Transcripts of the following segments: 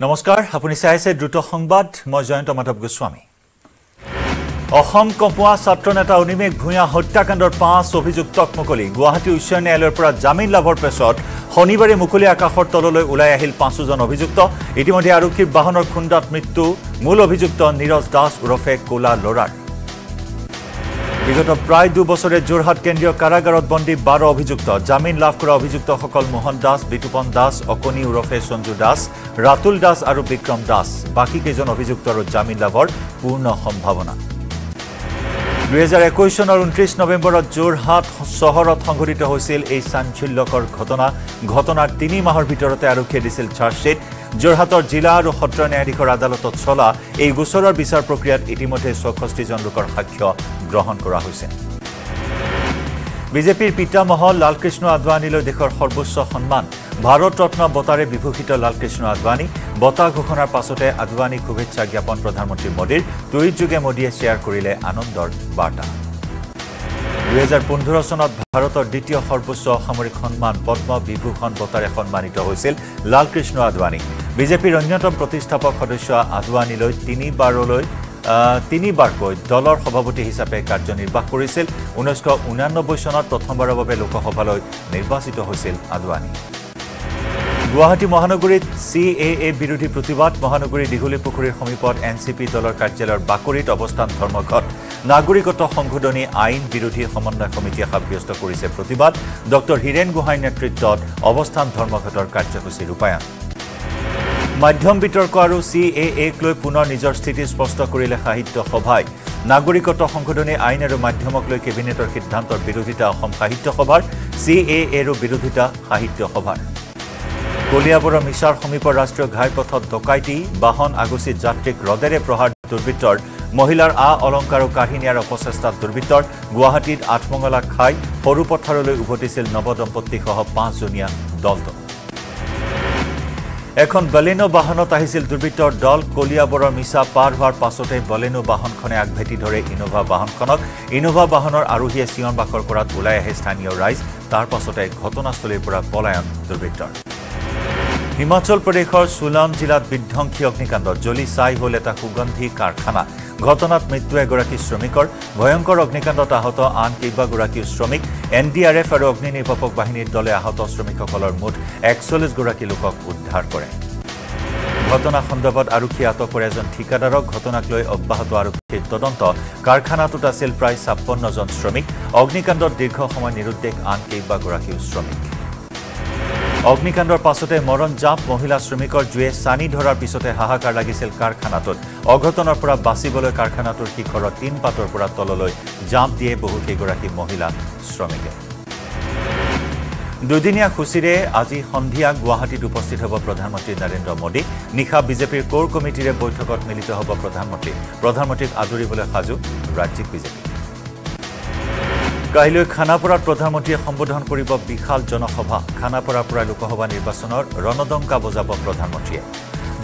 নমস্কাৰ আপুনি চাই আছে দ্ৰুত সংবাদ মই জয়ন্ত মাধৱ গোস্বামী। অসম কঁপোৱা ছাত্ৰ নেতা অনিমেষ ভূঞা হত্যাকাণ্ডৰ পাঁচ অভিযুক্তক মুকলি। গুৱাহাটী উচ্চ ন্যায়ালয়ৰ পৰা জামিন লাভৰ পিছত শনিবাৰে মুকলি আকাশৰ তললৈ ওলাই আহিল পাঁচোজন অভিযুক্ত। ইতিমধ্যে আৰক্ষীৰ বাহনৰ খুন্দাত মৃত্যু। মূল অভিযুক্ত নীৰজ দাস ওৰফে কোলা ল'ৰাৰ। বিগত প্ৰায় দুবছৰে যোৰহাট কেন্দ্ৰীয় কাৰাগাৰত বন্দী বাৰ অভিযুক্ত জামিন লাভ কৰা অভিযুক্তসকল মোহন দাস বিতুপন দাস অকণি ওৰফে সঞ্জু দাস ৰাতুল দাস আৰু বিক্ৰম দাস। বাকীকেইজন অভিযুক্তৰ জামিন লাভৰ পূৰ্ণ সম্ভাৱনা। দুহেজাৰ একৈছ চনৰ ঊনত্ৰিছ নৱেম্বৰত যোৰহাট চহৰত সংঘটিত হৈছিল এই চাঞ্চল্যকৰ ঘটনা। ঘটনাৰ তিনি মাহৰ ভিতৰতে আৰক্ষীয়ে দিছিল চাৰ্জশ্বীট যোৰহাটৰ জিলা আৰু সত্ৰ ন্যায়াধীশৰ আদালতত চলা এই গোচৰৰ বিচাৰ প্ৰক্ৰিয়াত ইতিমধ্যে চৌষষ্ঠিজন লোকৰ সাক্ষ্য গ্ৰহণ কৰা হৈছে। বিজেপিৰ পিতামহ লালকৃষ্ণ আদৱানীলৈ দেশৰ সৰ্বোচ্চ সন্মান। ভাৰত ৰত্ন বঁটাৰে বিভূষিত লালকৃষ্ণ আদৱানী। বঁটা ঘোষণাৰ পাছতে আদৱানীক শুভেচ্ছা জ্ঞাপন প্ৰধানমন্ত্ৰী মোদীৰ। টুইটযোগে মোদীয়ে শ্বেয়াৰ কৰিলে আনন্দৰ বাৰ্তা। দুহেজাৰ পোন্ধৰ চনত ভাৰতৰ দ্বিতীয় সৰ্বোচ্চ অসামৰিক সন্মান পদ্ম বিভূষণ বঁটাৰে সন্মানিত হৈছিল লালকৃষ্ণ আদৱানী। বিজেপিৰ অন্যতম প্ৰতিষ্ঠাপক সদস্য আদৱানীলৈ তিনিবাৰলৈ তিনিবাৰকৈ দলৰ সভাপতি হিচাপে কাৰ্যনিৰ্বাহ কৰিছিল। ঊনৈছশ ঊনানব্বৈ চনত প্ৰথমবাৰৰ বাবে লোকসভালৈ নিৰ্বাচিত হৈছিল আদৱানী। গুৱাহাটী মহানগৰীত চি এ এ বিৰোধী প্ৰতিবাদ। মহানগৰীৰ দীঘলী পুখুৰীৰ সমীপত এন চি পি দলৰ কাৰ্যালয়ৰ বাকৰিত অৱস্থান ধৰ্মঘট। নাগৰিকত্ব সংশোধনী আইন বিৰোধী সমন্বয় সমিতিয়ে সাব্যস্ত কৰিছে প্ৰতিবাদ। ডঃ হীৰেণ গোহাঁইৰ নেতৃত্বত অৱস্থান ধৰ্মঘটৰ কাৰ্যসূচী ৰূপায়ণ। মাধ্যম বিতৰ্ক আৰু চি এ এক লৈ পুনৰ নিজৰ স্থিতি স্পষ্ট কৰিলে সাহিত্য সভাই। নাগৰিকত্ব সংশোধনী আইন আৰু মাধ্যমক লৈ কেবিনেটৰ সিদ্ধান্তৰ বিৰোধিতা অসম সাহিত্য সভাৰ চি এ এৰো বিৰোধিতা সাহিত্য সভাৰ। কলিয়াবৰৰ মিছাৰ সমীপৰ ৰাষ্ট্ৰীয় ঘাইপথত ডকাইতি বাহন আগচিত যাত্ৰীক ৰদেৰে প্ৰহাৰ দুৰ্বৃত্তৰ মহিলাৰ আ অলংকাৰ কাঢ়ি নিয়াৰ অপচেষ্টাত দুৰ্বৃত্তৰ গুৱাহাটীত আঠমঙলা খাই সৰু পথাৰলৈ উভতিছিল নৱদম্পতিসহ পাঁচজনীয়া দলটো এখন বলেনো বাহনত আহিছিল দুৰ্বৃত্তৰ দল। কলিয়াবৰৰ মিছা পাৰ হোৱাৰ পাছতে বলেনো বাহনখনে আগভেটি ধৰে ইনোভা বাহনখনক। ইনোভা বাহনৰ আৰোহীয়ে চিঞৰ বাখৰ কৰাত ওলাই আহে স্থানীয় ৰাইজ। তাৰ পাছতে ঘটনাস্থলীৰ পৰা পলায়ন দুৰ্বৃত্তৰ। হিমাচল প্ৰদেশৰ চোলান জিলাত বিধ্বংসী অগ্নিকাণ্ডত জ্বলি চাই হ'ল এটা সুগন্ধি কাৰখানা। ঘটনাত মৃত্যু এগৰাকী শ্ৰমিকৰ। ভয়ংকৰ অগ্নিকাণ্ডত আহত আন কেইবাগৰাকীও শ্ৰমিক। এন ডি আৰ এফ আৰু অগ্নি নিৰ্বাপক বাহিনীৰ দলে আহত শ্ৰমিকসকলৰ মুঠ একচল্লিছগৰাকী লোকক উদ্ধাৰ কৰে। ঘটনা সন্দৰ্ভত আৰক্ষীয়ে আটক কৰে এজন ঠিকাদাৰক। ঘটনাক লৈ অব্যাহত আৰক্ষীৰ তদন্ত। কাৰখানাটোত আছিল প্ৰায় ছাপন্নজন শ্ৰমিক। অগ্নিকাণ্ডত দীৰ্ঘ সময় নিৰুদ্দেশ আন কেইবাগৰাকীও শ্ৰমিক। অগ্নিকাণ্ডৰ পাছতে মৰণ জাঁপ মহিলা শ্ৰমিকৰ জুয়ে চানি ধৰাৰ পিছতে হাহাকাৰ লাগিছিল কাৰখানাটোত। অঘটনৰ পৰা বাচিবলৈ কাৰখানাটোৰ শিখৰত তিন পাতৰ পৰা তললৈ জাঁপ দিয়ে বহুকেইগৰাকী মহিলা শ্ৰমিকে। দুদিনীয়া সূচীৰে আজি সন্ধিয়া গুৱাহাটীত উপস্থিত হ'ব প্ৰধানমন্ত্ৰী নৰেন্দ্ৰ মোদী। নিশা বিজেপিৰ কোৰ কমিটিৰে বৈঠকত মিলিত হ'ব প্ৰধানমন্ত্ৰী। প্ৰধানমন্ত্ৰীক আদৰিবলৈ সাজু ৰাজ্যিক বিজেপি। কাইলৈ খানাপাৰাত প্ৰধানমন্ত্ৰীয়ে সম্বোধন কৰিব বিশাল জনসভা। খানাপাৰাৰ পৰা লোকসভা নিৰ্বাচনৰ ৰণদংকা বজাব প্ৰধানমন্ত্ৰীয়ে।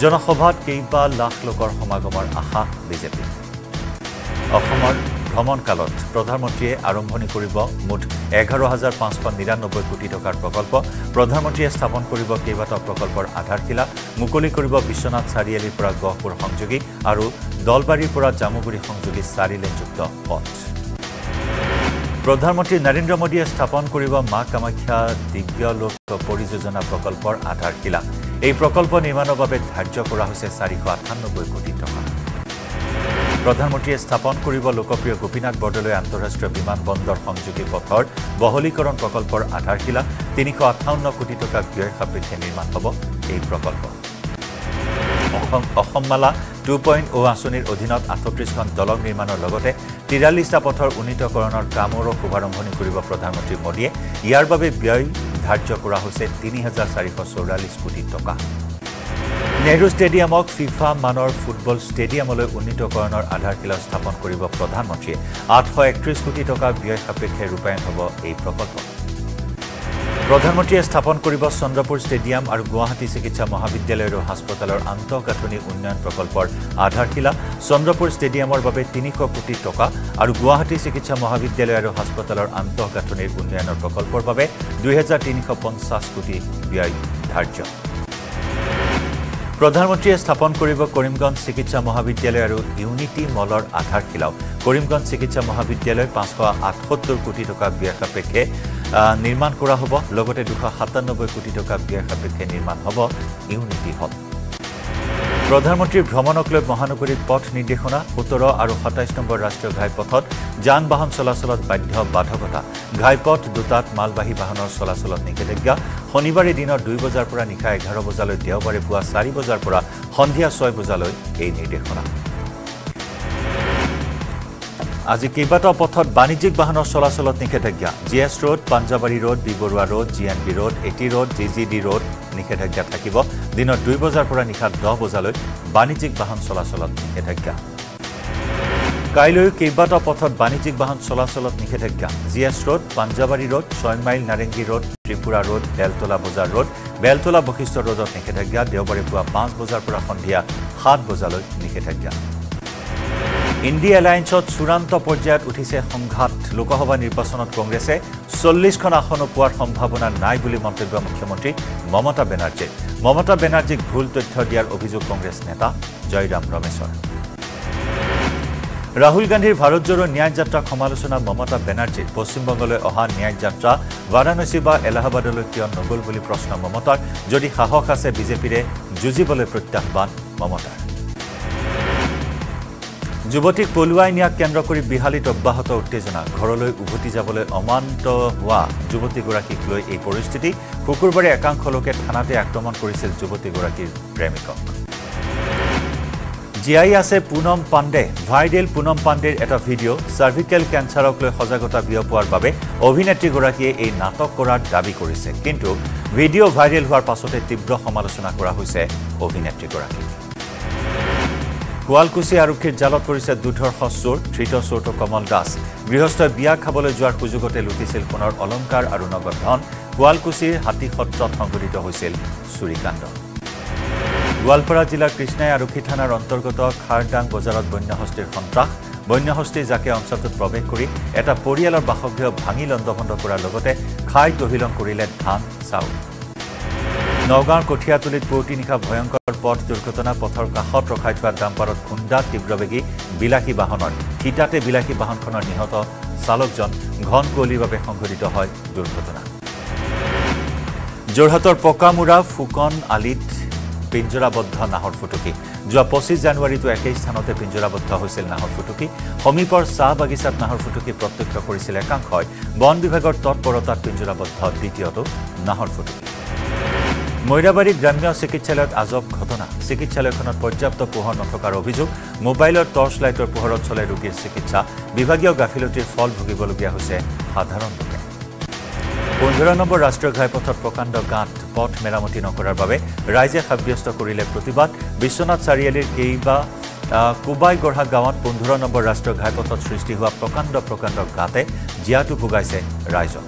জনসভাত কেইবা লাখ লোকৰ সমাগমৰ আশা বিজেপি। অসমৰ ভ্ৰমণকালত প্ৰধানমন্ত্ৰীয়ে আৰম্ভণি কৰিব মুঠ এঘাৰ হাজাৰ পাঁচশ নিৰান্নব্বৈ কোটি টকাৰ প্ৰকল্প। প্ৰধানমন্ত্ৰীয়ে স্থাপন কৰিব কেইবাটাও প্ৰকল্পৰ আধাৰশিলা। মুকলি কৰিব বিশ্বনাথ চাৰিআলিৰ পৰা গহপুৰ সংযোগী আৰু দলবাৰীৰ পৰা জামুগুৰি সংযোগী চাৰিলেনযুক্ত পথ। প্ৰধানমন্ত্ৰী নৰেন্দ্ৰ মোদীয়ে স্থাপন কৰিব মা কামাখ্যা দিব্য লোক পৰিযোজনা প্ৰকল্পৰ আধাৰশিলা। এই প্ৰকল্প নিৰ্মাণৰ বাবে ধাৰ্য কৰা হৈছে চাৰিশ আঠান্নব্বৈ কোটি টকা। প্ৰধানমন্ত্ৰীয়ে স্থাপন কৰিব লোকপ্ৰিয় গোপীনাথ বৰদলৈ আন্তঃৰাষ্ট্ৰীয় বিমান বন্দৰ সংযোগী পথৰ বহলীকৰণ প্ৰকল্পৰ আধাৰশিলা। তিনিশ আঠাৱন্ন কোটি টকা ব্যয় সাপেক্ষে নিৰ্মাণ হ'ব এই প্ৰকল্প। Assam Asommala two point O' আঁচনিৰ অধীনত আঠত্ৰিছখন দলং নিৰ্মাণৰ লগতে তিৰাল্লিছটা পথৰ উন্নীতকৰণৰ কামৰো শুভাৰম্ভণি কৰিব প্ৰধানমন্ত্ৰী মোদীয়ে। ইয়াৰ বাবে ব্যয় ধাৰ্য কৰা হৈছে তিনি হাজাৰ চাৰিশ চৌৰাল্লিছ কোটি টকা। নেহৰু ষ্টেডিয়ামক ফিফা মানৰ ফুটবল ষ্টেডিয়ামলৈ উন্নীতকৰণৰ আধাৰশিলা স্থাপন কৰিব প্ৰধানমন্ত্ৰীয়ে। আঠশ একত্ৰিছ কোটি টকা ব্যয় সাপেক্ষে ৰূপায়ণ হ'ব এই প্ৰকল্প। প্ৰধানমন্ত্ৰীয়ে স্থাপন কৰিব চন্দ্ৰপুৰ ষ্টেডিয়াম আৰু গুৱাহাটী চিকিৎসা মহাবিদ্যালয় আৰু হাস্পতালৰ আন্তঃগাঁথনি উন্নয়ন প্ৰকল্পৰ আধাৰশিলা চন্দ্ৰপুৰ ষ্টেডিয়ামৰ বাবে তিনিশ কোটি টকা আৰু গুৱাহাটী চিকিৎসা মহাবিদ্যালয় আৰু হাস্পতালৰ আন্তঃগাঁথনিৰ উন্নয়নৰ প্ৰকল্পৰ বাবে দুহেজাৰ তিনিশ পঞ্চাছ কোটি ব্যয় ধাৰ্য। প্ৰধানমন্ত্ৰীয়ে স্থাপন কৰিব কৰিমগঞ্জ চিকিৎসা মহাবিদ্যালয় আৰু ইউনিটি মলৰ আধাৰশিলাও। কৰিমগঞ্জ চিকিৎসা মহাবিদ্যালয় পাঁচশ আঠসত্তৰ কোটি টকা ব্যয় সাপেক্ষে নিৰ্মাণ কৰা হ'ব। লগতে দুশ সাতানব্বৈ কোটি টকা ব্যয় সাপেক্ষে নিৰ্মাণ হ'ব ইউনিটি হল। প্ৰধানমন্ত্ৰীৰ ভ্ৰমণক লৈ মহানগৰীত পথ নিৰ্দেশনা সোতৰ আৰু সাতাইছ নম্বৰ ৰাষ্ট্ৰীয় ঘাইপথত যান বাহন চলাচলত বাধ্য বাধকতা। ঘাইপথ দুটাত মালবাহী বাহনৰ চলাচলত নিষেধাজ্ঞা। শনিবাৰে দিনৰ দুই বজাৰ পৰা নিশা এঘাৰ বজালৈ দেওবাৰে পুৱা চাৰি বজাৰ পৰা সন্ধিয়া ছয় বজালৈ এই নিৰ্দেশনা। আজি কেইবাটাও পথত বাণিজ্যিক বাহনৰ চলাচলত নিষেধাজ্ঞা। G S road Panjabari road B Barua road G N B road A T road G G D road নিষেধাজ্ঞা থাকিব। দিনৰ দুই বজাৰ পৰা নিশা দহ বজালৈ বাণিজ্যিক বাহন চলাচলত নিষেধাজ্ঞা। কাইলৈ কেইবাটাও পথত বাণিজ্যিক বাহন চলাচলত নিষেধাজ্ঞা। G S road Panjabari road ছয় mile Narengi road Tripura road Beltola Bazar road Beltola Vashistha ৰোডত নিষেধাজ্ঞা। দেওবাৰে পুৱা পাঁচ বজাৰ পৰা সন্ধিয়া সাত বজালৈ নিষেধাজ্ঞা। ইণ্ডি এলায়েন্সত চূড়ান্ত পৰ্যায়ত উঠিছে সংঘাত। লোকসভা নিৰ্বাচনত কংগ্ৰেছে চল্লিছখন আসনো পোৱাৰ সম্ভাৱনা নাই বুলি মন্তব্য মুখ্যমন্ত্ৰী মমতা বেনাৰ্জীৰ মমতা বেনাৰ্জীক ভুল তথ্য দিয়াৰ অভিযোগ কংগ্ৰেছ নেতা জয়ৰাম ৰমেশৰ। ৰাহুল গান্ধীৰ ভাৰত জোড়ো ন্যায় যাত্ৰাক সমালোচনা মমতা বেনাৰ্জীৰ। পশ্চিমবংগলৈ অহা ন্যায় যাত্ৰা বাৰাণসী বা এলাহাবাদলৈ কিয় নগ'ল বুলি প্ৰশ্ন মমতাৰ। যদি সাহস আছে বিজেপিৰে যুঁজিবলৈ প্ৰত্যাহ্বান মমতাৰ। যুৱতীক পলুৱাই নিয়াক কেন্দ্ৰ কৰি বিহালীত অব্যাহত উত্তেজনা। ঘৰলৈ উভতি যাবলৈ অমান্ত হোৱা যুৱতীগৰাকীক লৈ এই পৰিস্থিতি। শুকুৰবাৰে একাংশ লোকে থানাতে আক্ৰমণ কৰিছিল যুৱতীগৰাকীৰ প্ৰেমিকক। জীয়াই আছে পুনম পাণ্ডে। ভাইৰেল পুনম পাণ্ডেৰ এটা ভিডিঅ' চাৰ্ভিকেল কেঞ্চাৰক লৈ সজাগতা বিয়পোৱাৰ বাবে অভিনেত্ৰীগৰাকীয়ে এই নাটক কৰাৰ দাবী কৰিছে। কিন্তু ভিডিঅ' ভাইৰেল হোৱাৰ পাছতে তীব্ৰ সমালোচনা কৰা হৈছে অভিনেত্ৰীগৰাকীক। শুৱালকুছি আৰক্ষীৰ জালত পৰিছে দুধৰ্ষ চোৰ ধৃত চোৰটো কমল দাস। গৃহস্থই বিয়া খাবলৈ যোৱাৰ সুযোগতে লুটিছিল সোণৰ অলংকাৰ আৰু নগদ ধন। শুৱালকুছিৰ হাতী সত্ৰত সংঘটিত হৈছিল চুৰিকাণ্ড। গোৱালপাৰা জিলাৰ কৃষ্ণাই আৰক্ষী থানাৰ অন্তৰ্গত খাৰডাং বজাৰত বন্যহস্তীৰ সন্ত্ৰাস। বন্যহস্তী জাকে অঞ্চলটোত প্ৰৱেশ কৰি এটা পৰিয়ালৰ বাসগৃহ ভাঙি লণ্ডভণ্ড কৰাৰ লগতে খাই তহিলং কৰিলে ধান চাউল। নগাঁৱৰ কঠীয়াতলীত পুৱতি নিশা ভয়ংকৰ পথ দুৰ্ঘটনা পথৰ কাষত ৰখাই থোৱা ডাম্পাৰত খুন্দা তীব্ৰবেগী বিলাসী বাহনৰ থিতাতে বিলাসী বাহনখনৰ নিহত চালকজন ঘন কুঁৱলীৰ বাবে সংঘটিত হয় দুৰ্ঘটনা। যোৰহাটৰ পকামুৰা ফুকন আলিত পিঞ্জৰাবদ্ধ নাহৰ ফুটুকী। যোৱা পঁচিছ জানুৱাৰীতো একে স্থানতে পিঞ্জৰাবদ্ধ হৈছিল নাহৰ ফুটুকী। সমীপৰ চাহ বাগিচাত নাহৰ ফুটুকী প্ৰত্যক্ষ কৰিছিল একাংশই। বন বিভাগৰ তৎপৰতাত পিঞ্জৰাবদ্ধ দ্বিতীয়টো নাহৰ ফুটুকী। মৈৰাবাৰী গ্ৰাম্য চিকিৎসালয়ত আজব ঘটনা। চিকিৎসালয়খনত পৰ্যাপ্ত পোহৰ নথকাৰ অভিযোগ মোবাইলৰ টৰ্চ লাইটৰ পোহৰত চলে ৰোগীৰ চিকিৎসা। বিভাগীয় গাফিলতিৰ ফল ভুগিবলগীয়া হৈছে সাধাৰণ লোকে। পোন্ধৰ নম্বৰ ৰাষ্ট্ৰীয় ঘাইপথত প্ৰকাণ্ড গাঁত পথ মেৰামতি নকৰাৰ বাবে ৰাইজে সাব্যস্ত কৰিলে প্ৰতিবাদ। বিশ্বনাথ চাৰিআলিৰ কেইবা কোবাইগঢ়া গাঁৱত পোন্ধৰ নম্বৰ ৰাষ্ট্ৰীয় ঘাইপথত সৃষ্টি হোৱা প্ৰকাণ্ড প্ৰকাণ্ড গাঁতে জীয়াটো ভোগাইছে ৰাইজক।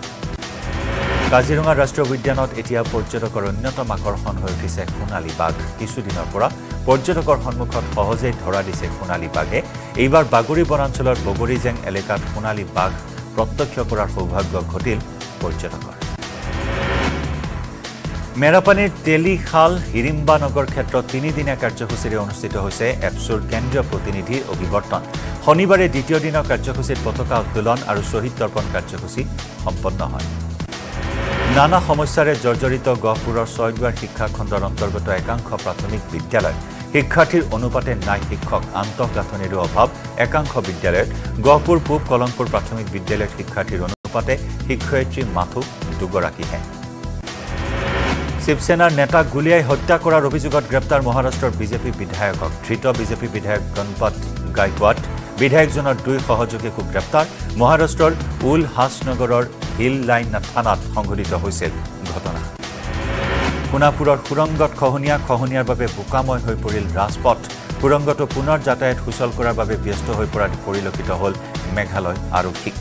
কাজিৰঙা ৰাষ্ট্ৰীয় উদ্যানত এতিয়া পৰ্যটকৰ অন্যতম আকৰ্ষণ হৈ উঠিছে সোণালী বাঘ। কিছুদিনৰ পৰা পৰ্যটকৰ সন্মুখত সহজেই ধৰা দিছে সোণালী বাঘে। এইবাৰ বাগৰি বনাঞ্চলৰ বগৰীজেং এলেকাত সোণালী বাঘ প্ৰত্যক্ষ কৰাৰ সৌভাগ্য ঘটিল পৰ্যটকৰ। মেৰাপানীৰ তেলিশাল হিৰিম্বা নগৰ ক্ষেত্ৰত তিনিদিনীয়া কাৰ্যসূচীৰে অনুষ্ঠিত হৈছে এপছুৰ কেন্দ্ৰীয় প্ৰতিনিধিৰ অভিৱৰ্তন। শনিবাৰে দ্বিতীয় দিনৰ কাৰ্যসূচীত পতাকা উত্তোলন আৰু শ্বহীদ তৰ্পণ কাৰ্যসূচী সম্পন্ন হয়। নানা সমস্যাৰে জৰ্জৰিত গহপুৰৰ ছয়দুৱাৰ শিক্ষাখণ্ডৰ অন্তৰ্গত একাংশ প্ৰাথমিক বিদ্যালয়। শিক্ষাৰ্থীৰ অনুপাতে নাই শিক্ষক। আন্তঃগাঁথনিৰো অভাৱ। একাংশ বিদ্যালয়ত গহপুৰ পূব কলংপুৰ প্ৰাথমিক বিদ্যালয়ত শিক্ষাৰ্থীৰ অনুপাতে শিক্ষয়িত্ৰী মাথো দুগৰাকীহে। শিৱসেনাৰ নেতাক গুলীয়াই হত্যা কৰাৰ অভিযোগত গ্ৰেপ্তাৰ মহাৰাষ্ট্ৰৰ বিজেপি বিধায়কক। ধৃত বিজেপি বিধায়ক গণপত গায়কোৱাড বিধায়কজনৰ দুই সহযোগীকো গ্ৰেপ্তাৰ। মহাৰাষ্ট্ৰৰ উল হাছনগৰৰ হিল লাইন থানাত সংঘটিত হৈছিল ঘটনা। সোণাপুৰৰ সুৰংগত খহনীয়া খহনীয়াৰ বাবে বোকাময় হৈ পৰিল ৰাজপথ। সুৰংগটো পুনৰ যাতায়াত সুচল কৰাৰ বাবে ব্যস্ত হৈ পৰাত পৰিলক্ষিত হ'ল মেঘালয় আৰক্ষীক।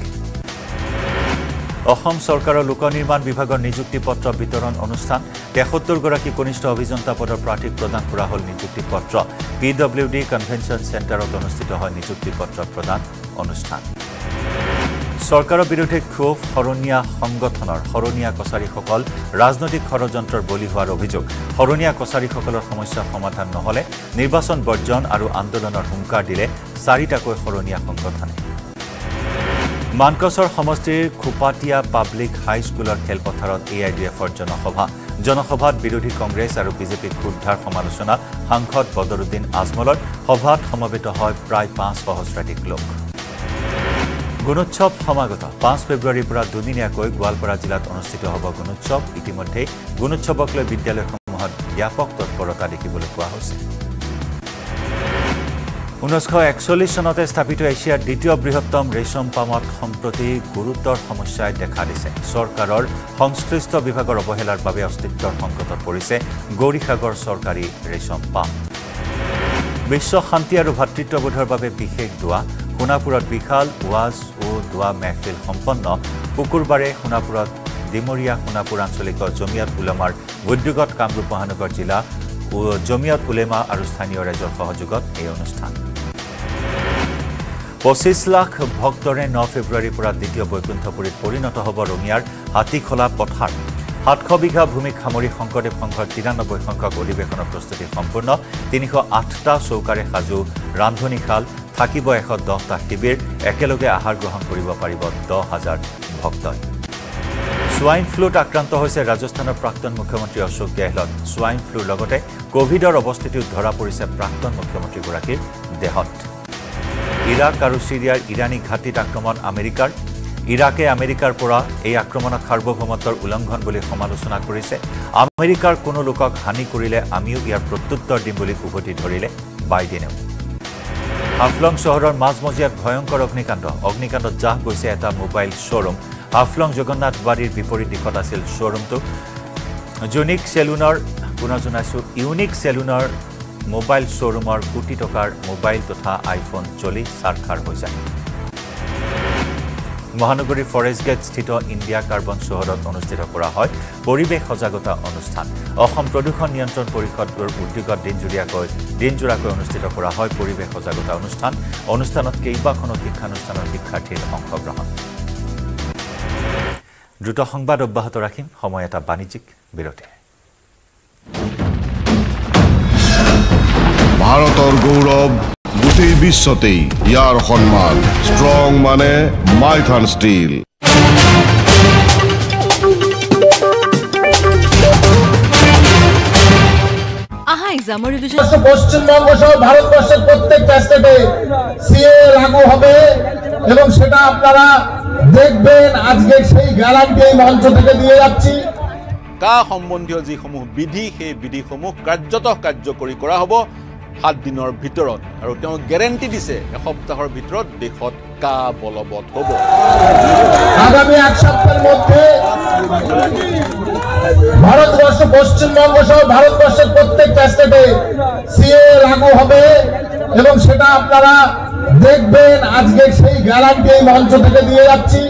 অসম চৰকাৰৰ লোক নিৰ্মাণ বিভাগৰ নিযুক্তি পত্ৰ বিতৰণ অনুষ্ঠান। তেসত্তৰগৰাকী কনিষ্ঠ অভিযন্তা পদৰ প্ৰাৰ্থীক প্ৰদান কৰা হ'ল নিযুক্তি পত্ৰ। পি ডব্লিউ ডি কনভেনশ্যন চেণ্টাৰত অনুষ্ঠিত হয় নিযুক্তি পত্ৰ প্ৰদান অনুষ্ঠান। চৰকাৰৰ বিৰুদ্ধে ক্ষোভ শৰণীয়া সংগঠনৰ শৰণীয়া কছাৰীসকল ৰাজনৈতিক ষড়যন্ত্ৰৰ বলি হোৱাৰ অভিযোগ। শৰণীয়া কছাৰীসকলৰ সমস্যা সমাধান নহলে নিৰ্বাচন বৰ্জন আৰু আন্দোলনৰ হুংকাৰ দিলে চাৰিটাকৈ শৰণীয়া সংগঠনে। মানকচৰ সমষ্টিৰ খোপাটীয়া পাব্লিক হাইস্কুলৰ খেলপথাৰত এ আই ডি এফৰ জনসভা। জনসভাত বিৰোধী কংগ্ৰেছ আৰু বিজেপিক ক্ষুদ্ধাৰ সমালোচনা সাংসদ বদৰুদ্দিন আজমলৰ সভাত সমবেত হয় প্ৰায় পাঁচ সহস্ৰাধিক লোক। গুণোৎসৱ সমাগত। পাঁচ ফেব্ৰুৱাৰীৰ পৰা দুদিনীয়াকৈ গোৱালপাৰা জিলাত অনুষ্ঠিত হ'ব গুণোৎসৱ। ইতিমধ্যে গুণোৎসৱক লৈ বিদ্যালয়সমূহত ব্যাপক তৎপৰতা দেখিবলৈ পোৱা হৈছে। ঊনৈছশ একচল্লিছ চনতে স্থাপিত এছিয়াৰ দ্বিতীয় বৃহত্তম ৰেচম পামত সম্প্ৰতি গুৰুতৰ সমস্যাই দেখা দিছে। চৰকাৰৰ সংশ্লিষ্ট বিভাগৰ অৱহেলাৰ বাবে অস্তিত্বৰ সংকটত পৰিছে গৌৰীসাগৰ চৰকাৰী ৰেচম পাম। বিশ্ব শান্তি আৰু ভাতৃত্ববোধৰ বাবে বিশেষ দোৱা সোণাপুৰত বিশাল ৱাজ ও দোৱা মেহফিল সম্পন্ন। শুকুৰবাৰে সোণাপুৰত ডিমৰীয়া সোণাপুৰ আঞ্চলিক জমিয়াত উলেমাৰ উদ্যোগত কামৰূপ মহানগৰ জিলা জমিয়ত উলেমা আৰু স্থানীয় ৰাইজৰ সহযোগত এই অনুষ্ঠান। পঁচিছ লাখ ভক্তৰে ন ফেব্ৰুৱাৰীৰ পৰা দ্বিতীয় বৈকুণ্ঠপুৰীত পৰিণত হ'ব ৰঙিয়াৰ হাতীখোলা পথাৰ। সাতশ বিঘা ভূমিক সামৰি শংকৰদেৱ সংঘৰ তিৰান্নব্বৈ সংখ্যক অধিৱেশনৰ প্ৰস্তুতি সম্পূৰ্ণ। তিনিশ আঠটা চৌকাৰে সাজু ৰান্ধনীশাল থাকিব এশ দহটা শিবিৰ একেলগে আহাৰ গ্ৰহণ কৰিব পাৰিব দহ হাজাৰ ভক্তই। ছোৱাইন ফ্লুত আক্ৰান্ত হৈছে ৰাজস্থানৰ প্ৰাক্তন মুখ্যমন্ত্ৰী অশোক গেহলট। ছোৱাইন ফ্লুৰ লগতে কভিডৰ অৱস্থিতিও ধৰা পৰিছে প্ৰাক্তন মুখ্যমন্ত্ৰীগৰাকীৰ দেহত। ইৰাক আৰু ছিৰিয়াৰ ইৰাণী ঘাটিত আক্ৰমণ আমেৰিকাৰ। ইৰাকে আমেৰিকাৰ পৰা এই আক্ৰমণক সাৰ্বভৌমত্বৰ উলংঘন বুলি সমালোচনা কৰিছে। আমেৰিকাৰ কোনো লোকক হানি কৰিলে আমিও ইয়াৰ প্ৰত্যুত্তৰ দিম বুলি উভতি ধৰিলে বাইডেনেও। হাফলং চহৰৰ মাজমজিয়াত ভয়ংকৰ অগ্নিকাণ্ড। অগ্নিকাণ্ডত জাহ গৈছে এটা মোবাইল শ্ব'ৰুম। হাফলং জগন্নাথবাৰীৰ বিপৰীত দিশত আছিল শ্ব'ৰুমটো। জুনিক চেলুনৰ পুনৰ জনাইছোঁ ইউনিক চেলুনৰ মোবাইল শ্ব'ৰুমৰ কোটি টকাৰ মোবাইল তথা আইফোন জ্বলি চাৰখাৰ হৈ যায়। মহানগৰীৰ ফৰেষ্ট গেট স্থিত কাৰ্বন চহৰত অনুষ্ঠিত কৰা হয় পৰিৱেশ সজাগতা অনুষ্ঠান। অসম প্ৰদূষণ নিয়ন্ত্ৰণ পৰিষদৰ উদ্যোগত দিনজুৰীয়াকৈ দিনজোৰাকৈ অনুষ্ঠিত কৰা হয় পৰিৱেশ সজাগতা অনুষ্ঠান। অনুষ্ঠানত কেইবাখনো শিক্ষানুষ্ঠানৰ শিক্ষাৰ্থীৰ অংশগ্ৰহণ। দ্ৰুত সংবাদ অব্যাহত ৰাখিম। সময় এটা বাণিজ্যিক বিৰতিৰ ভাৰতৰ গৌৰৱ গোটেই বিশ্বতেই ইয়াৰ সন্মান ষ্ট্ৰং মানে মাইথান ষ্টীল পশ্চিমবঙ্গ সহ ভারতবর্ষের প্রত্যেকটা স্টেটে সিএ লাগু হবে এবং সেটা আপনারা দেখবেন আজকে সেই গ্যারান্টি এই মঞ্চ থেকে দিয়ে যাচ্ছি। কা সম্বন্ধীয় যিসমূহ বিধি সেই বিধিসমূহ কাৰ্যত কাৰ্যকৰী কৰা হ'ব। সাত দিনৰ ভিতৰত আৰু তেওঁ গেৰেণ্টি দিছে এসপ্তাহৰ ভিতৰত দেশত কা বলবৎ হ'ব। আগামী এক সপ্তাহের মধ্যে ভারতবর্ষ পশ্চিমবঙ্গ সহ ভারতবর্ষের প্রত্যেকটা স্টেটে সিএ লাগু হবে এবং সেটা আপনারা দেখবেন। আজকে সেই গ্যারান্টি এই মঞ্চ থেকে দিয়ে যাচ্ছি।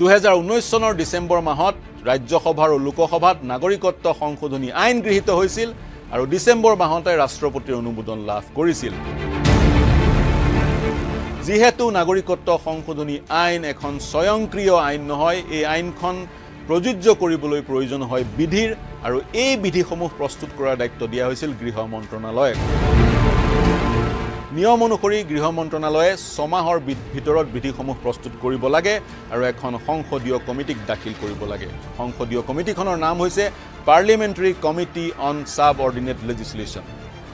দুহেজাৰ ঊনৈছ চনৰ ডিচেম্বৰ মাহত ৰাজ্যসভা আৰু লোকসভাত নাগৰিকত্ব সংশোধনী আইন গৃহীত হৈছিল। আৰু ডিচেম্বৰ মাহতে ৰাষ্ট্ৰপতিৰ অনুমোদন লাভ কৰিছিল। যিহেতু নাগৰিকত্ব সংশোধনী আইন এখন স্বয়ংক্ৰিয় আইন নহয় এই আইনখন প্ৰযোজ্য কৰিবলৈ প্ৰয়োজন হয় বিধিৰ আৰু এই বিধিসমূহ প্ৰস্তুত কৰাৰ দায়িত্ব দিয়া হৈছিল গৃহ মন্ত্ৰণালয়ক। নিয়ম অনুসৰি গৃহ মন্ত্ৰণালয়ে ছমাহৰ ভিতৰত বিধিসমূহ প্ৰস্তুত কৰিব লাগে আৰু এখন সংসদীয় কমিটিক দাখিল কৰিব লাগে। সংসদীয় কমিটিখনৰ নাম হৈছে parliamentary committee on subordinate legislation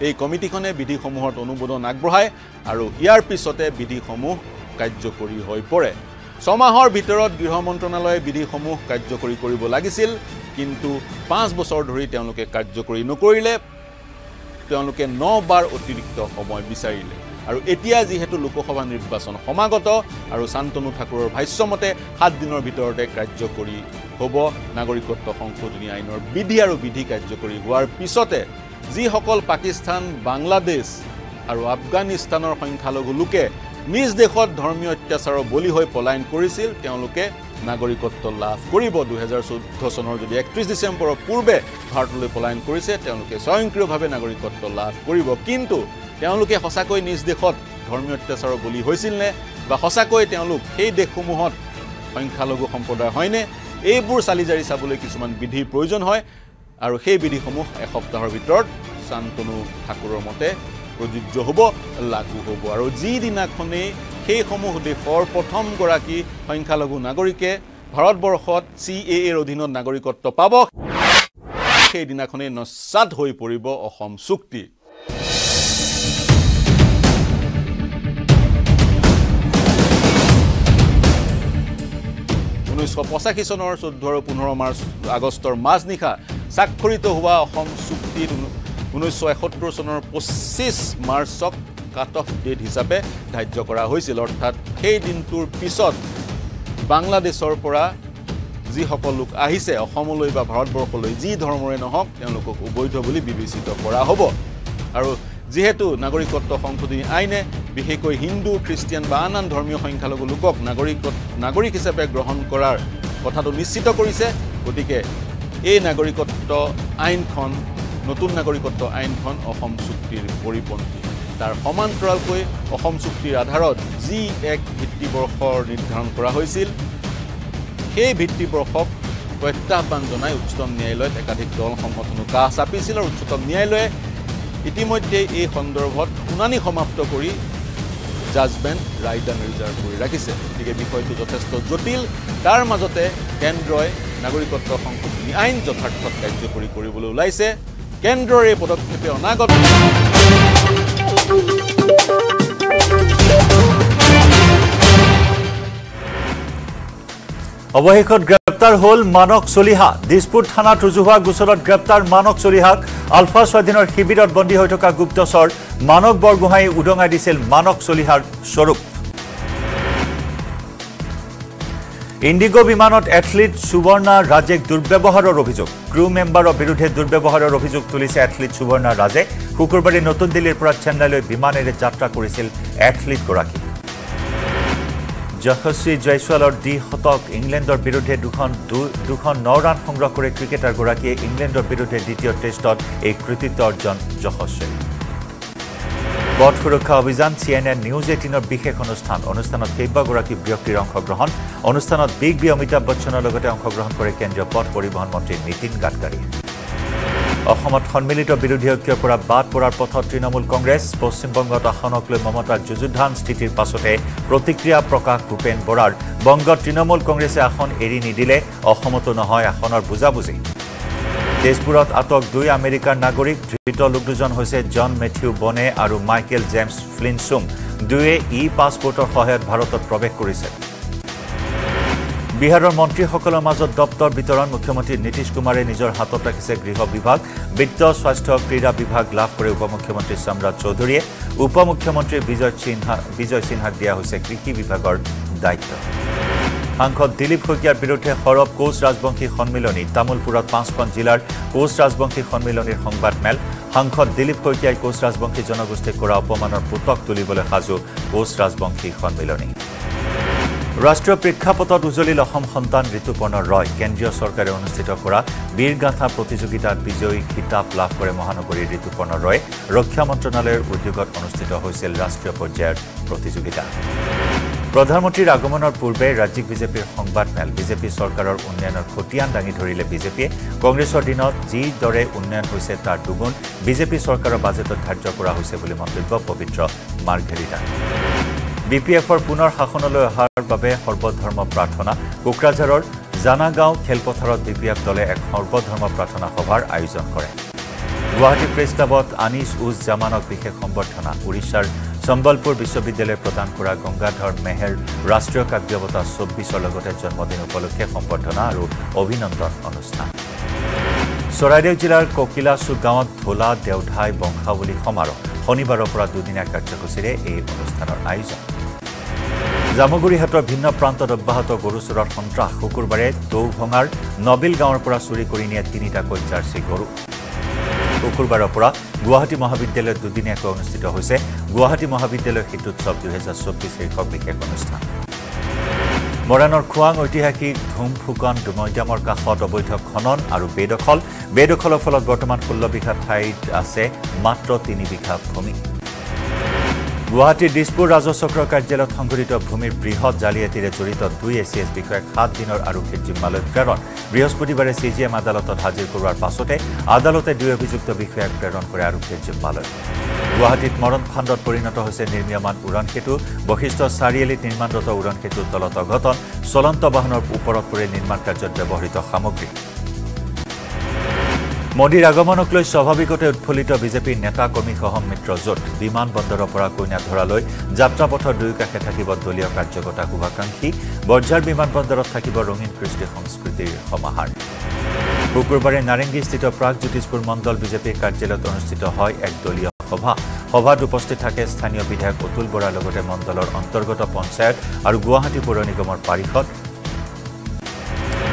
এই কমিটিখনে বিধিসমূহত অনুমোদন আগবঢ়ায় আৰু ইয়াৰ পিছতে বিধিসমূহ কাৰ্যকৰী হৈ পৰে। ছমাহৰ ভিতৰত গৃহ মন্ত্ৰণালয়ে বিধিসমূহ কাৰ্যকৰী কৰিব লাগিছিল কিন্তু পাঁচ বছৰ ধৰি তেওঁলোকে কাৰ্যকৰী নকৰিলে তেওঁলোকে ন বাৰ অতিৰিক্ত সময় বিচাৰিলে। আৰু এতিয়া যিহেতু লোকসভা নিৰ্বাচন সমাগত আৰু শান্তনু ঠাকুৰৰ ভাষ্যমতে সাত দিনৰ ভিতৰতে কাৰ্যকৰী হ'ব। নাগৰিকত্ব সংশোধনী আইনৰ বিধি আৰু বিধি কাৰ্যকৰী হোৱাৰ পিছতে যিসকল পাকিস্তান বাংলাদেশ আৰু আফগানিস্তানৰ সংখ্যালঘু লোকে নিজ দেশত ধৰ্মীয় অত্যাচাৰৰ বলি হৈ পলায়ন কৰিছিল তেওঁলোকে নাগৰিকত্ব লাভ কৰিব। দুহেজাৰ চৈধ্য চনৰ যদি একত্ৰিছ ডিচেম্বৰৰ পূৰ্বে ভাৰতলৈ পলায়ন কৰিছে তেওঁলোকে স্বয়ংক্ৰিয়ভাৱে নাগৰিকত্ব লাভ কৰিব। কিন্তু তেওঁলোকে সঁচাকৈ নিজ দেশত ধৰ্মীয় অত্যাচাৰৰ বলি হৈছিল নে? বা সঁচাকৈ তেওঁলোক সেই দেশসমূহত সংখ্যালঘু সম্প্ৰদায় হয়নে? এইবোৰ চালি জাৰি চাবলৈ কিছুমান বিধিৰ প্ৰয়োজন হয়। আৰু সেই বিধিসমূহ এসপ্তাহৰ ভিতৰত শান্তনু ঠাকুৰৰ মতে প্ৰযোজ্য হ'ব লাগু হ'ব। আৰু যিদিনাখনেই সেইসমূহ দেশৰ প্ৰথমগৰাকী সংখ্যালঘু নাগৰিকে ভাৰতবৰ্ষত চি এ এৰ অধীনত নাগৰিকত্ব পাব। সেইদিনাখনেই নস্বাত হৈ পৰিব অসম চুক্তি। ঊনৈছশ পঁচাশী চনৰ চৈধ্য আৰু পোন্ধৰ মাৰ্চ আগষ্টৰ মাজনিশা স্বাক্ষৰিত হোৱা অসম চুক্তিত ঊনৈছশ এসত্তৰ চনৰ পঁচিছ মাৰ্চক কাট অফ ডেট হিচাপে ধাৰ্য কৰা হৈছিল অৰ্থাৎ সেই দিনটোৰ পিছত বাংলাদেশৰ পৰা যিসকল লোক আহিছে অসমলৈ বা ভাৰতবৰ্ষলৈ যি ধৰ্মৰে নহওক তেওঁলোকক অবৈধ বুলি বিবেচিত কৰা হ'ব। আৰু যিহেতু নাগৰিকত্ব সংশোধনী আইনে বিশেষকৈ হিন্দু খ্ৰীষ্টিয়ান বা আন আন ধৰ্মীয় সংখ্যালঘু লোকক নাগৰিকত নাগৰিক হিচাপে গ্ৰহণ কৰাৰ কথাটো নিশ্চিত কৰিছে গতিকে এই নাগৰিকত্ব আইনখন নতুন নাগৰিকত্ব আইনখন অসম চুক্তিৰ পৰিপন্থী। তাৰ সমান্তৰালকৈ অসম চুক্তিৰ আধাৰত যি এক ভিত্তিবৰ্ষৰ নিৰ্ধাৰণ কৰা হৈছিল সেই ভিত্তিবৰ্ষক প্ৰত্যাহ্বান জনাই উচ্চতম ন্যায়ালয়ত একাধিক দল সংগঠনো কাষ চাপিছিল আৰু উচ্চতম ন্যায়ালয়ে ইতিমধ্যে এই সন্দৰ্ভত শুনানি সমাপ্ত কৰি জাজমেণ্ট ৰায়দান ৰিজাৰ্ভ কৰি ৰাখিছে। গতিকে বিষয়টো যথেষ্ট জটিল। তাৰ মাজতে কেন্দ্ৰই নাগৰিকত্ব সংশোধনী আইন যথাৰ্থত কাৰ্যকৰী কৰিবলৈ ওলাইছে। কেন্দ্ৰৰ এই পদক্ষেপে অনাগত অৱশেষত গ্ৰেপ্তাৰ হ'ল মানক চলিহা। দিছপুৰ থানাত ৰুজু হোৱা গোচৰত গ্ৰেপ্তাৰ মানক চলিহাক আলফা স্বাধীনৰ শিবিৰত বন্দী হৈ থকা গুপ্তচৰ মানক বৰগোহাঁই উদঙাই দিছিল মানক চলিহাৰ স্বৰূপ। ইণ্ডিগো বিমানত এথলীট সুবৰ্ণা ৰাজেক দুৰ্ব্যৱহাৰৰ অভিযোগ। ক্ৰু মেম্বাৰৰ বিৰুদ্ধে দুৰ্ব্যৱহাৰৰ অভিযোগ তুলিছে এথলীট সুবৰ্ণা ৰাজে। শুকুৰবাৰে নতুন দিল্লীৰ পৰা চেন্নাইলৈ বিমানেৰে যাত্ৰা কৰিছিল এথলীটগৰাকী। যশস্বী জয়ছোৱালৰ দ্বি শতক ইংলেণ্ডৰ বিৰুদ্ধে দুখন দুখন ন ৰান সংগ্ৰহ কৰি ক্ৰিকেটাৰগৰাকীয়ে ইংলেণ্ডৰ বিৰুদ্ধে দ্বিতীয় টেষ্টত এই কৃতিত্ব অৰ্জন যশস্বী পথ সুৰক্ষা অভিযান চি এন এন নিউজ এইটিনৰ বিশেষ অনুষ্ঠান। অনুষ্ঠানত কেইবাগৰাকী ব্যক্তিৰ অংশগ্ৰহণ। অনুষ্ঠানত বিগ বি অমিতাভ বচ্চনৰ লগতে অংশগ্ৰহণ কৰে কেন্দ্ৰীয় পথ পৰিবহণ মন্ত্ৰী নীতিন গাডকাৰী। অসমত সন্মিলিত বিৰোধী ঐক্যৰ পৰা বাদ পৰাৰ পথত তৃণমূল কংগ্ৰেছ পশ্চিমবংগত আসনক লৈ মমতাৰ যুযুধান স্থিতিৰ পাছতে প্ৰতিক্ৰিয়া প্ৰকাশ ভূপেন বৰাৰ। বংগত তৃণমূল কংগ্ৰেছে আসন এৰি নিদিলে অসমতো নহয় আসনৰ বুজাবুজি। তেজপুৰত আটক দুই আমেৰিকাৰ নাগৰিক ধৃত লোক দুজন হৈছে জন মেথিউ বনে আৰু মাইকেল জেমছ ফ্লিনচুম। দুয়ে ই পাছপৰ্টৰ সহায়ত ভাৰতত প্ৰৱেশ কৰিছে। বিহাৰৰ মন্ত্ৰীসকলৰ মাজত দপ্তৰ বিতৰণ মুখ্যমন্ত্ৰী নীতিশ কুমাৰে নিজৰ হাতত ৰাখিছে গৃহ বিভাগ বিত্ত স্বাস্থ্য ক্ৰীড়া বিভাগ লাভ কৰে উপ মুখ্যমন্ত্ৰী সম্ৰাট চৌধুৰীয়ে। উপ মুখ্যমন্ত্ৰী বিজয় সিনহা বিজয় সিনহাক দিয়া হৈছে কৃষি বিভাগৰ দায়িত্ব। সাংসদ দিলীপ শইকীয়াৰ বিৰুদ্ধে সৰব কোচ ৰাজবংশী সন্মিলনী তামোলপুৰত পাঁচখন জিলাৰ কোচ ৰাজবংশী সন্মিলনীৰ সংবাদমেল সাংসদ দিলীপ শইকীয়াই কোচ ৰাজবংশী জনগোষ্ঠীক কৰা অপমানৰ পুতক তুলিবলৈ সাজু কোচ ৰাজবংশী সন্মিলনী। ৰাষ্ট্ৰীয় প্ৰেক্ষাপটত উজলিল অসম সন্তান ঋতুপৰ্ণ ৰয়। কেন্দ্ৰীয় চৰকাৰে অনুষ্ঠিত কৰা বীৰগাঁথা প্ৰতিযোগিতাত বিজয়ী খিতাপ লাভ কৰে মহানগৰীৰ ঋতুপৰ্ণ ৰয়। ৰক্ষা মন্ত্ৰণালয়ৰ উদ্যোগত অনুষ্ঠিত হৈছিল ৰাষ্ট্ৰীয় পৰ্যায়ৰ প্ৰতিযোগিতা। প্ৰধানমন্ত্ৰীৰ আগমনৰ পূৰ্বে ৰাজ্যিক বিজেপিৰ সংবাদমেল বিজেপি চৰকাৰৰ উন্নয়নৰ খতিয়ান দাঙি ধৰিলে বিজেপিয়ে। কংগ্ৰেছৰ দিনত যিদৰে উন্নয়ন হৈছে তাৰ দুগুণ। বিজেপি চৰকাৰৰ বাজেটত ধাৰ্য কৰা হৈছে বুলি মন্তব্য পবিত্ৰ মাৰ্ঘেৰিটা বি পি এফৰ পুনৰ শাসনলৈ অহাৰ বাবে সৰ্বধৰ্ম প্ৰাৰ্থনা। কোকৰাঝাৰৰ জানাগাঁও খেলপথাৰত বি পি এফ দলে এক সৰ্বধৰ্ম প্ৰাৰ্থনা সভাৰ আয়োজন কৰে। গুৱাহাটী প্ৰেছ ক্লাবত আনিছ উজ জামানক বিশেষ সম্বৰ্ধনা। উৰিষ্যাৰ সম্বলপুৰ বিশ্ববিদ্যালয়ে প্ৰদান কৰা গংগাধৰ মেহেৰ ৰাষ্ট্ৰীয় কাব্য বঁটা চৌব্বিছৰ লগতে জন্মদিন উপলক্ষে সম্বৰ্ধনা আৰু অভিনন্দন অনুষ্ঠান। চৰাইদেউ জিলাৰ ককিলাচু গাঁৱত ঢোলা দেওধাই বংশাৱলী সমাৰোহ। শনিবাৰৰ পৰা দুদিনীয়া কাৰ্যসূচীৰে এই অনুষ্ঠানৰ আয়োজন। জামুগুৰিহাটৰ ভিন্ন প্ৰান্তত অব্যাহত গৰু চোৰৰ সন্ত্ৰাস। শুকুৰবাৰে দৌভঙাৰ নবিল গাঁৱৰ পৰা চুৰি কৰি নিয়ে তিনিটাকৈ জাৰ্চি গৰু। শুকুৰবাৰৰ পৰা গুৱাহাটী মহাবিদ্যালয়ত দুদিনীয়াকৈ অনুষ্ঠিত হৈছে গুৱাহাটী মহাবিদ্যালয় শীতোৎসৱ দুহেজাৰ চৌব্বিছ শীৰ্ষক বিশেষ অনুষ্ঠান। মৰাণৰ খোৱাং ঐতিহাসিক ধুমফুকন মৈদামৰ কাষত অবৈধ খনন আৰু বেদখল। বেদখলৰ ফলত বৰ্তমান ষোল্ল বিঘা ঠাইত আছে মাত্ৰ তিনি বিঘা ভূমি। গুৱাহাটীৰ দিছপুৰ ৰাজচক্ৰ কাৰ্যালয়ত সংঘটিত ভূমিৰ বৃহৎ জালিয়াতিৰে জড়িত দুই এ চি এছ বিষয়াক সাত দিনৰ আৰক্ষীৰ জিম্মালৈ প্ৰেৰণ। বৃহস্পতিবাৰে চি জি এম আদালতত হাজিৰ কৰোৱাৰ পাছতে আদালতে দুই অভিযুক্ত বিষয়াক প্ৰেৰণ কৰে আৰক্ষীৰ জিম্মালৈ। গুৱাহাটীত মৰণ ফাণ্ডত পৰিণত হৈছে নিৰ্মীয়মান উৰণ সেতু। বশিষ্ঠ চাৰিআলিত নিৰ্মাণৰত উৰণ সেতুৰ তলত অঘটন। চলন্ত বাহনৰ ওপৰত পৰি নিৰ্মাণ কাৰ্যত ব্যৱহৃত সামগ্ৰী। মোদীৰ আগমনক লৈ স্বাভাৱিকতে উৎফুল্লিত বিজেপিৰ নেতা কৰ্মীসহ মিত্ৰজোঁট বিমান বন্দৰৰ পৰা কইনাধৰালৈ যাত্ৰাপথৰ দুয়োকাষে থাকিব দলীয় কাৰ্যকৰ্তা শুভাকাংক্ষী। বৰঝাৰ বিমান বন্দৰত থাকিব ৰঙীন কৃষ্টি সংস্কৃতিৰ সমাহাৰ। শুকুৰবাৰে নাৰেংগীস্থিত প্ৰাক জ্যোতিষপুৰ মণ্ডল বিজেপিৰ কাৰ্যালয়ত অনুষ্ঠিত হয় এক দলীয় সভা। সভাত উপস্থিত থাকে স্থানীয় বিধায়ক অতুল বৰাৰ লগতে মণ্ডলৰ অন্তৰ্গত পঞ্চায়ত আৰু গুৱাহাটী পৌৰ নিগমৰ পাৰিষদ।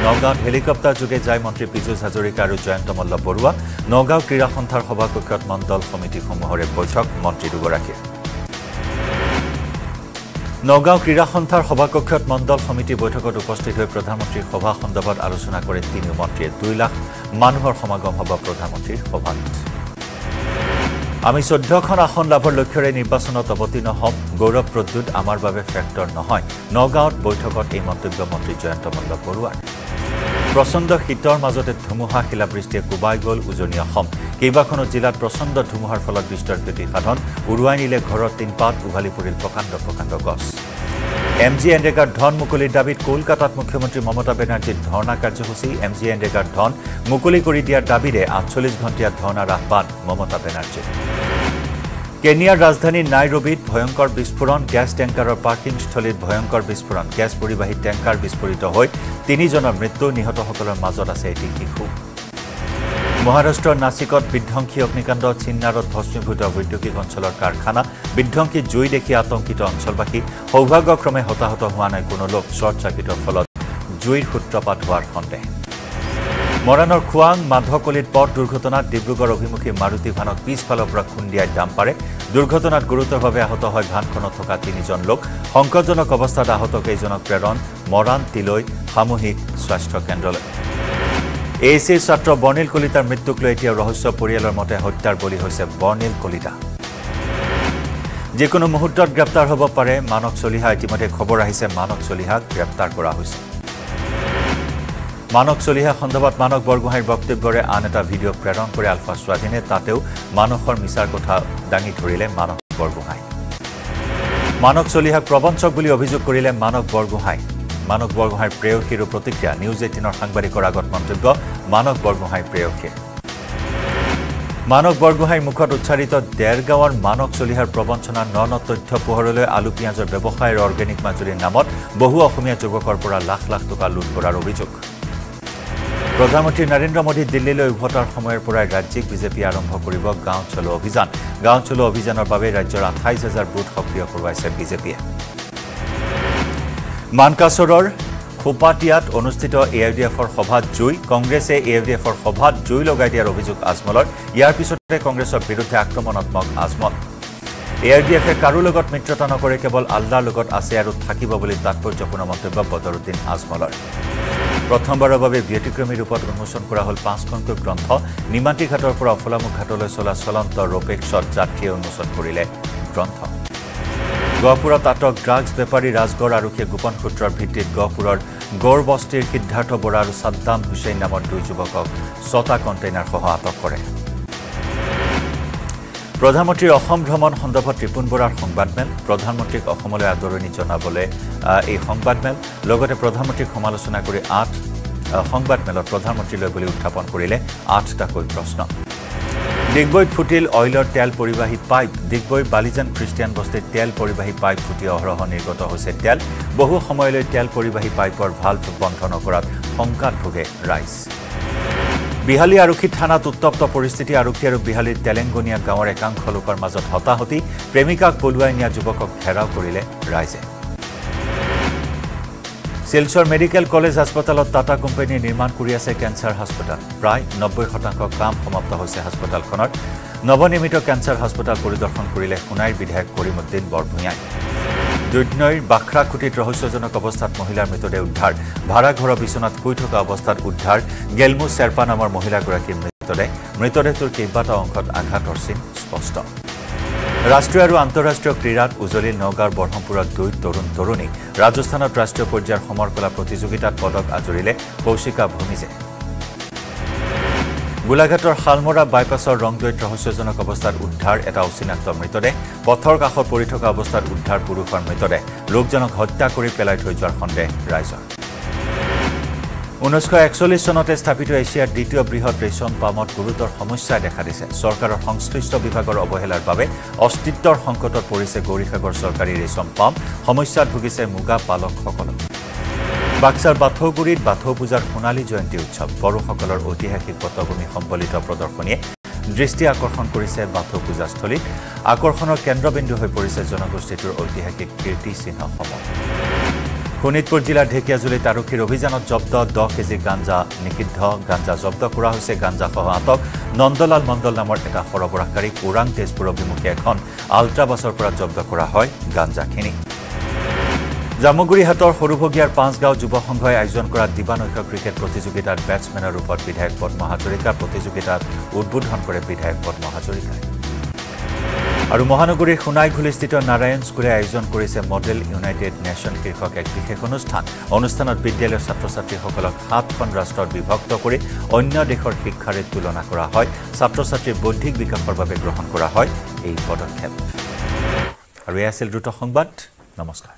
নগাঁৱত হেলিকপ্টাৰ যোগে যায় মন্ত্ৰী পীযুষ হাজৰিকা আৰু জয়ন্ত মল্ল বৰুৱা নগাঁও ক্ৰীড়া সন্থাৰ সভাকক্ষত মণ্ডল সমিতিসমূহৰে বৈঠক মন্ত্ৰী দুগৰাকীৰ নগাঁও ক্ৰীড়া সন্থাৰ সভাকক্ষত মণ্ডল সমিতি বৈঠকত উপস্থিত হৈ প্ৰধানমন্ত্ৰীৰ সভা সন্দৰ্ভত আলোচনা কৰে তিনিও মন্ত্ৰীয়ে। দুই লাখ মানুহৰ সমাগম হ'ব প্ৰধানমন্ত্ৰীৰ সভাত। আমি চৈধ্যখন আসন লাভৰ লক্ষ্যৰে নিৰ্বাচনত অৱতীৰ্ণ হ'ম। গৌৰৱ প্ৰদ্যুৎ আমাৰ বাবে ফেক্টৰ নহয়। নগাঁৱত বৈঠকত এই মন্তব্য মন্ত্ৰী জয়ন্ত মল্ল বৰুৱাৰ প্ৰচণ্ড শীতৰ মাজতে ধুমুহা শিলাবৃষ্টিয়ে কোবাই গ'ল উজনি অসম। কেইবাখনো জিলাত প্ৰচণ্ড ধুমুহাৰ ফলত বিস্তৰ ক্ষতিসাধন। উৰুৱাই নিলে ঘৰৰ টিনপাত উভালি পৰিল প্ৰকাণ্ড প্ৰকাণ্ড গছ। এম জি এনৰেগাৰ ধন মুকলিৰ দাবীত কলকাতাত মুখ্যমন্ত্ৰী মমতা বেনাৰ্জীৰ ধৰ্ণা কাৰ্যসূচী। এম জি এনৰেগাৰ ধন মুকলি কৰি দিয়াৰ দাবীৰে আঠচল্লিছ ঘণ্টীয়া ধৰ্ণাৰ আহ্বান মমতা বেনাৰ্জীৰ কেনিয়াৰ ৰাজধানী নাইৰবিত ভয়ংকৰ বিস্ফোৰণ গেছ টেংকাৰৰ পাৰ্কিংস্থলীত ভয়ংকৰ বিস্ফোৰণ গেছ পৰিবাহী টেংকাৰ বিস্ফোৰিত হৈ তিনিজনৰ মৃত্যু নিহতসকলৰ মাজত আছে এটি শিশু। মহাৰাষ্ট্ৰৰ নাছিকত বিধ্বংসী অগ্নিকাণ্ড চিন্নাৰত ভস্মীভূত ঔদ্যোগিক অঞ্চলৰ কাৰখানা বিধ্বংসী জুই দেখি আতংকিত অঞ্চলবাসী সৌভাগ্যক্ৰমে হতাহত হোৱা নাই কোনো লোক শ্বৰ্ট চাৰ্কিটৰ ফলত জুইৰ সূত্ৰপাত হোৱাৰ সন্দেহ। মৰাণৰ খোৱাং মাধকলিত পথ দুৰ্ঘটনাত ডিব্ৰুগড় অভিমুখী মাৰুতি ভানক পিছফালৰ পৰা খুন্দিয়াই দাম পাৰে। দুৰ্ঘটনাত গুৰুতৰভাৱে আহত হয় ভানখনত থকা তিনিজন লোক। সংকটজনক অৱস্থাত আহত কেইজনক প্ৰেৰণ মৰাণ তিলৈ সামূহিক স্বাস্থ্য কেন্দ্ৰলৈ। এ চিৰ ছাত্ৰ বৰ্ণিল কলিতাৰ মৃত্যুক লৈ এতিয়া ৰহস্য পৰিয়ালৰ মতে হত্যাৰ বলি হৈছে বৰ্ণিল কলিতা। যিকোনো মুহূৰ্তত গ্ৰেপ্তাৰ হ'ব পাৰে। মানস চলিহা ইতিমধ্যে খবৰ আহিছে। মানস চলিহাক গ্ৰেপ্তাৰ কৰা হৈছে। মানস চলিহা সন্দৰ্ভত মানস বৰগোহাঁইৰ বক্তব্যৰে আন এটা ভিডিঅ' প্ৰেৰণ কৰে আলফা স্বাধীনে। তাতেও মানসৰ মিছাৰ কথা দাঙি ধৰিলে মানস বৰগোহাঁই। মানস চলিহাক প্ৰবঞ্চক বুলি অভিযোগ কৰিলে মানস বৰগোহাঁই। মানস বৰগোহাঁইৰ প্ৰেয়সীৰো প্ৰতিক্ৰিয়া। নিউজ এইটিনৰ সাংবাদিকৰ আগত মন্তব্য মানস বৰগোহাঁইৰ প্ৰেয়সীৰ মানস বৰগোহাঁইৰ মুখত উচ্চাৰিত ডেৰগাঁৱৰ মানস চলিহাৰ প্ৰবঞ্চনা ন ন তথ্য পোহৰলৈ আলু পিঁয়াজৰ ব্যৱসায় আৰু অৰ্গেনিক মাজুলীৰ নামত বহু অসমীয়া যুৱকৰ পৰা লাখ লাখ টকা লুট কৰাৰ অভিযোগ। প্ৰধানমন্ত্ৰী নৰেন্দ্ৰ মোদী দিল্লীলৈ উভতাৰ সময়ৰ পৰাই ৰাজ্যিক বিজেপিয়ে আৰম্ভ কৰিব গাঁও চলো অভিযান। গাঁও চলো অভিযানৰ বাবে ৰাজ্যৰ আঠাইছ হাজাৰ বুথ সক্ৰিয় কৰোৱাইছে বিজেপিয়ে। মানকাচৰৰ খোপাটিয়াত অনুষ্ঠিত এ আই ডি এফৰ সভাত জুই কংগ্ৰেছে এ আই ডি এফৰ সভাত জুই লগাই দিয়াৰ অভিযোগ আজমলৰ। ইয়াৰ পিছতে কংগ্ৰেছৰ বিৰুদ্ধে আক্ৰমণাত্মক আজমল। এ আই ডি এফে কাৰো লগত মিত্ৰতা নকৰে কেৱল আল্লাৰ লগত আছে আৰু থাকিব বুলি তাৎপৰ্যপূৰ্ণ মন্তব্য বদৰুদ্দিন আজমলৰ। প্ৰথমবাৰৰ বাবে ব্যতিক্ৰমী ৰূপত উন্মোচন কৰা হ'ল পাঁচখনকৈ গ্ৰন্থ। নিমাতী ঘাটৰ পৰা অফলামুখ ঘাটলৈ চলা চলন্ত ৰপেক্সত যাত্ৰীয়ে উন্মোচন কৰিলে। গ্ৰন্থ গহপুৰত আটক ড্ৰাগছ বেপাৰী ৰাজগড় আৰক্ষীয়ে গোপন সূত্ৰৰ ভিত্তিত গহপুৰৰ গৌৰ বস্তিৰ সিদ্ধাৰ্থ বৰা আৰু ছাদ্দাম হুছেইন নামৰ দুই যুৱকক ছটা কণ্টেইনাৰসহ আটক কৰে। প্ৰধানমন্ত্ৰীৰ অসম ভ্ৰমণ সন্দৰ্ভত ৰিপুণ বৰাৰ সংবাদমেল প্ৰধানমন্ত্ৰীক অসমলৈ আদৰণি জনাবলৈ এই সংবাদমেল লগতে প্ৰধানমন্ত্ৰীক সমালোচনা কৰি আঠ সংবাদমেলত প্ৰধানমন্ত্ৰীলৈ বুলি উত্থাপন কৰিলে আঠটাকৈ প্ৰশ্ন। ডিগবৈত ফুটিল অইলৰ তেল পৰিবাহী পাইপ। ডিগবৈৰ বালিজান খ্ৰীষ্টিয়ান বস্তিত তেল পৰিবাহী পাইপ ফুটি অহৰহ নিৰ্গত হৈছে তেল। বহু সময়লৈ তেল পৰিবাহী পাইপৰ ভাল্ভ বন্ধ নকৰাত শংকাত ভোগে ৰাইজ। বিহালী আৰক্ষী থানাত উত্তপ্ত পৰিস্থিতি আৰক্ষী আৰু বিহালীৰ তেলেংগনীয়া গাঁৱৰ একাংশ লোকৰ মাজত হতাহতি। প্ৰেমিকাক পলুৱাই নিয়া যুৱকক ঘেৰাও কৰিলে ৰাইজে। শিলচৰ মেডিকেল কলেজ হাস্পতালত টাটা কোম্পানীয়ে নিৰ্মাণ কৰি আছে কেঞ্চাৰ হাস্পতাল। প্ৰায় নব্বৈ শতাংশ কাম সমাপ্ত হৈছে হাস্পতালখনত নৱনিৰ্মিত কেঞ্চাৰ হাস্পতাল পৰিদৰ্শন কৰিলে সোণাইৰ বিধায়ক কৰিমুদ্দিন বৰভূঞাই। দুধনৈৰ বাখ্ৰাখুটিত ৰহস্যজনক অৱস্থাত মহিলাৰ মৃতদেহ উদ্ধাৰ। ভাড়াঘৰৰ বিচনাত শুই থকা অৱস্থাত উদ্ধাৰ। গেলমু শ্বেৰপা নামৰ মহিলাগৰাকীৰ মৃতদেহ। মৃতদেহটোৰ কেইবাটাও অংশত আঘাতৰ চিন স্পষ্ট। ৰাষ্ট্ৰীয় আৰু আন্তঃৰাষ্ট্ৰীয় ক্ৰীড়াত উজলিল নগাঁৱৰ বৰহমপুৰত দুই তৰুণ তৰুণী ৰাজস্থানত ৰাষ্ট্ৰীয় পৰ্যায়ৰ সমৰ কলা প্ৰতিযোগিতাত পদক আজৰিলে কৌশিকা ভূমিজে। গোলাঘাটৰ শালমৰা বাইপাছৰ ৰংদৈত ৰহস্যজনক অৱস্থাত উদ্ধাৰ এটা অচিনাক্ত মৃতদেহ পথৰ কাষত পৰি থকা অৱস্থাত উদ্ধাৰ পুৰুষৰ মৃতদেহ লোকজনক হত্যা কৰি পেলাই থৈ যোৱাৰ সন্দেহ ৰাইজৰ। ঊনৈছশ একচল্লিছ চনতে স্থাপিত এছিয়াৰ দ্বিতীয় বৃহৎ ৰেচম পামত গুৰুতৰ সমস্যাই দেখা দিছে। চৰকাৰৰ সংশ্লিষ্ট বিভাগৰ অৱহেলাৰ বাবে অস্তিত্বৰ সংকটত পৰিছে গৌৰীসাগৰ চৰকাৰী ৰেচম পাম। সমস্যাত ভুগিছে মুগা পালকসকল। বাক্সাৰ বাথৌগুৰিত বাথৌ পূজাৰ সোণালী জয়ন্তী উৎসৱ। বড়োসকলৰ ঐতিহাসিক পটভূমি সম্বলিত প্ৰদৰ্শনীয়ে দৃষ্টি আকৰ্ষণ কৰিছে বাথৌ পূজাস্থলীত আকৰ্ষণৰ কেন্দ্ৰবিন্দু হৈ পৰিছে জনগোষ্ঠীটোৰ ঐতিহাসিক কীৰ্তিচিহ্নসমূহ শোণিতপুৰ জিলাৰ ঢেকীয়াজুলিত আৰক্ষীৰ অভিযানত জব্দ দহ কেজি গাঞ্জা নিষিদ্ধ গাঞ্জা জব্দ কৰা হৈছে। গাঞ্জাসহ আটক নন্দলাল মণ্ডল নামৰ এটা সৰবৰাহকাৰীক ওৰাং তেজপুৰ অভিমুখে এখন আল্ট্ৰা বাছৰ পৰা জব্দ কৰা হয় গাঞ্জাখিনি। জামুগুৰিহাটৰ সৰুভগীয়াৰ পাঁচগাঁও যুৱ সংঘই আয়োজন কৰা দিবানৈশ ক্ৰিকেট প্ৰতিযোগিতাত বেটছমেনৰ ৰূপত বিধায়ক পদ্ম হাজৰিকা প্ৰতিযোগিতাত উদ্বোধন কৰে বিধায়ক পদ্ম হাজৰিকাই আৰু মহানগৰীৰ সোণাইঘুলিস্থিত নাৰায়ণ স্কুলে আয়োজন কৰিছে মডেল ইউনাইটেড নেশ্যন শীৰ্ষক এক বিশেষ অনুষ্ঠান। অনুষ্ঠানত বিদ্যালয়ৰ ছাত্ৰ ছাত্ৰীসকলক সাতখন ৰাষ্ট্ৰত বিভক্ত কৰি অন্য দেশৰ শিক্ষাৰে তুলনা কৰা হয়। ছাত্ৰ ছাত্ৰীৰ বৌদ্ধিক বিকাশৰ বাবে গ্ৰহণ কৰা হয় এই পদক্ষেপ। আৰু এয়া আছিল দ্ৰুত সংবাদ। নমস্কাৰ।